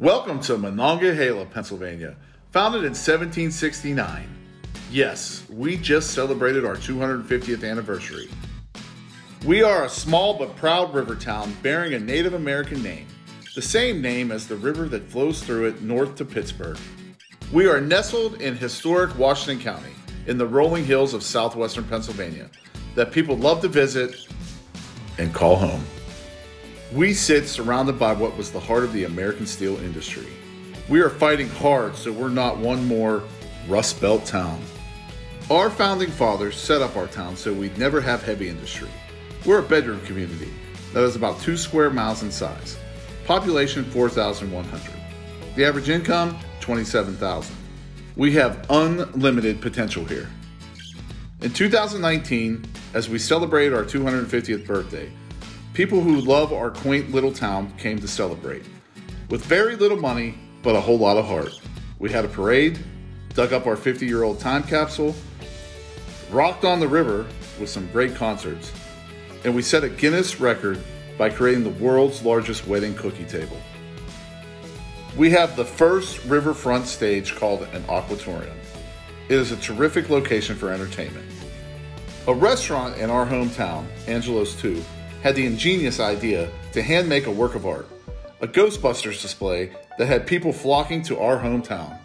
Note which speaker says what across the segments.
Speaker 1: Welcome to Monongahela, Pennsylvania, founded in 1769. Yes, we just celebrated our 250th anniversary. We are a small but proud river town bearing a Native American name, the same name as the river that flows through it north to Pittsburgh. We are nestled in historic Washington County in the rolling hills of southwestern Pennsylvania that people love to visit and call home. We sit surrounded by what was the heart of the American steel industry. We are fighting hard so we're not one more Rust Belt town. Our founding fathers set up our town so we'd never have heavy industry. We're a bedroom community that is about two square miles in size. Population 4,100. The average income 27,000. We have unlimited potential here. In 2019, as we celebrated our 250th birthday, people who love our quaint little town came to celebrate. With very little money, but a whole lot of heart. We had a parade, dug up our 50 year old time capsule, rocked on the river with some great concerts, and we set a Guinness record by creating the world's largest wedding cookie table. We have the first riverfront stage called an aquatorium. It is a terrific location for entertainment. A restaurant in our hometown, Angelo's 2, had the ingenious idea to hand make a work of art, a Ghostbusters display that had people flocking to our hometown.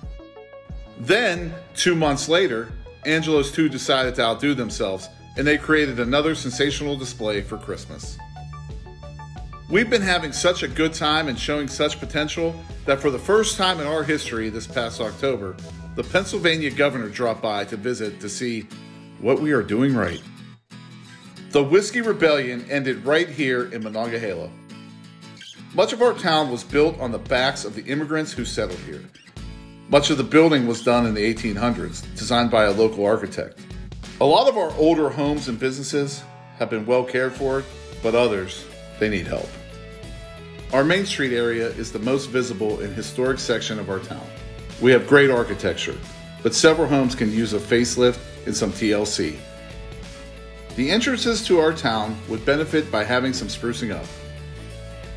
Speaker 1: Then, two months later, Angelo's 2 decided to outdo themselves and they created another sensational display for Christmas. We've been having such a good time and showing such potential that for the first time in our history this past October, the Pennsylvania governor dropped by to visit to see what we are doing right. The Whiskey Rebellion ended right here in Monongahela. Much of our town was built on the backs of the immigrants who settled here. Much of the building was done in the 1800s, designed by a local architect. A lot of our older homes and businesses have been well cared for, but others, they need help. Our Main Street area is the most visible and historic section of our town. We have great architecture, but several homes can use a facelift and some TLC. The entrances to our town would benefit by having some sprucing up.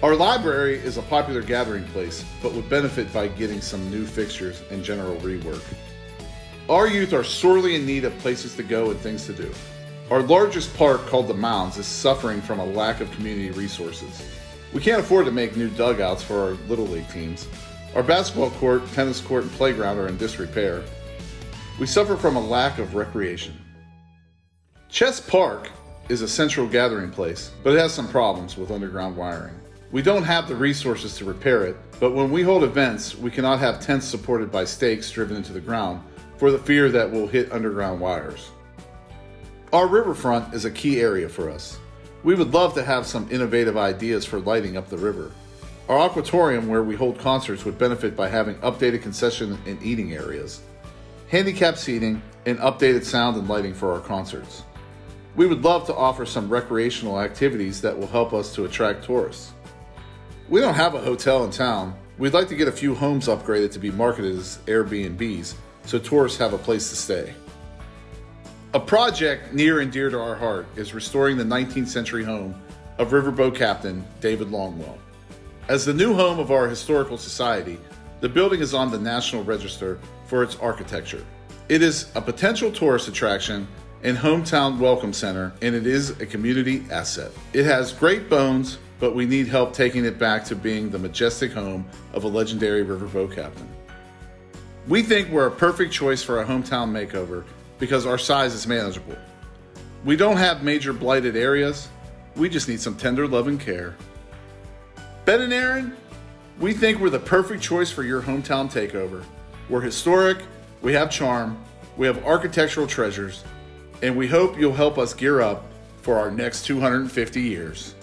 Speaker 1: Our library is a popular gathering place, but would benefit by getting some new fixtures and general rework. Our youth are sorely in need of places to go and things to do. Our largest park, called the Mounds, is suffering from a lack of community resources. We can't afford to make new dugouts for our Little League teams. Our basketball court, tennis court, and playground are in disrepair. We suffer from a lack of recreation. Chess Park is a central gathering place, but it has some problems with underground wiring. We don't have the resources to repair it, but when we hold events, we cannot have tents supported by stakes driven into the ground for the fear that we'll hit underground wires. Our riverfront is a key area for us. We would love to have some innovative ideas for lighting up the river. Our aquatorium, where we hold concerts, would benefit by having updated concession and eating areas, handicap seating, and updated sound and lighting for our concerts. We would love to offer some recreational activities that will help us to attract tourists. We don't have a hotel in town. We'd like to get a few homes upgraded to be marketed as Airbnbs so tourists have a place to stay. A project near and dear to our heart is restoring the 19th century home of riverboat captain David Longwell. As the new home of our historical society, the building is on the National Register for its architecture. It is a potential tourist attraction and hometown welcome center, and it is a community asset. It has great bones, but we need help taking it back to being the majestic home of a legendary riverboat captain. We think we're a perfect choice for a hometown makeover because our size is manageable. We don't have major blighted areas, we just need some tender love and care. Ben and Erin, we think we're the perfect choice for your hometown takeover. We're historic, we have charm, we have architectural treasures, and we hope you'll help us gear up for our next 250 years.